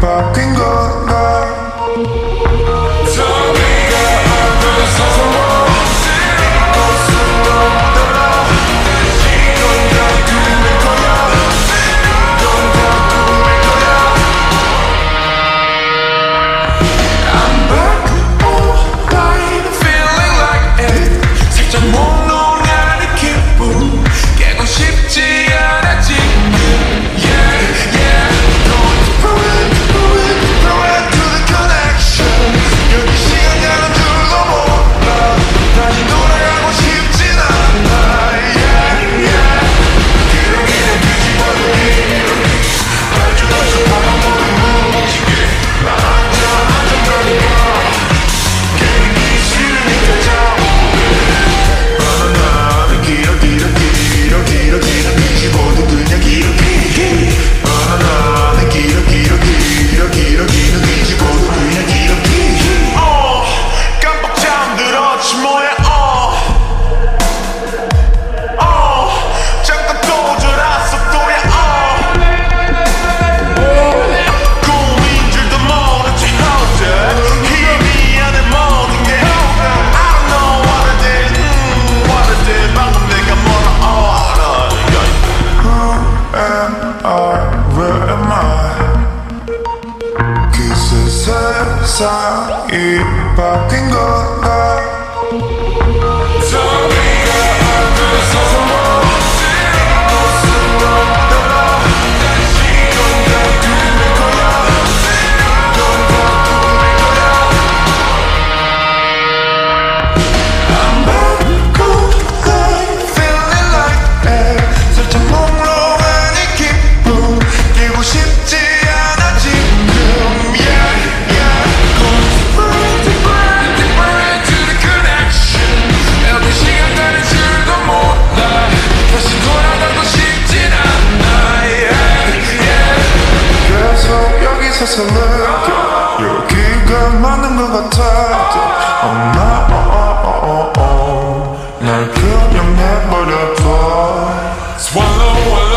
parking lot. I'm Pop can 설레게 여기가 맞는 것 같아도 엄마 oh, oh, oh, oh, oh. 날 그냥 내버려둬 Swallow